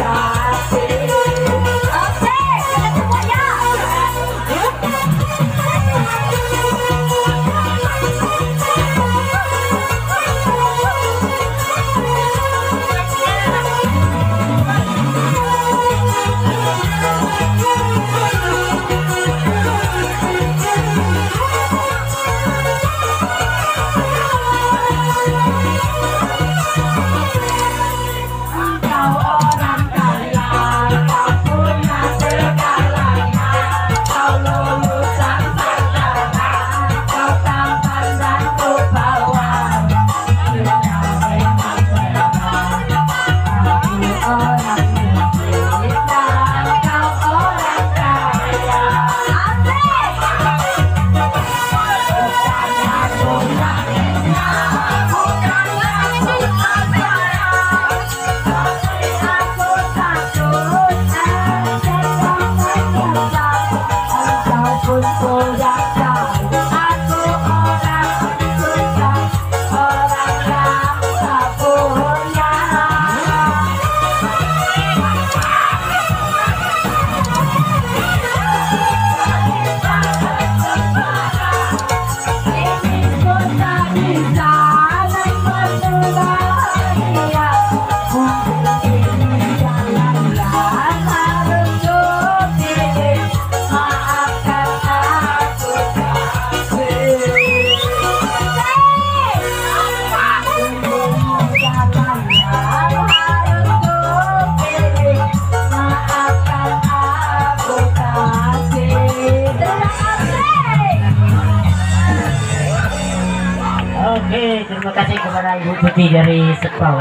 aku kasih terima kasih kepada Ibu Putih dari Sepau.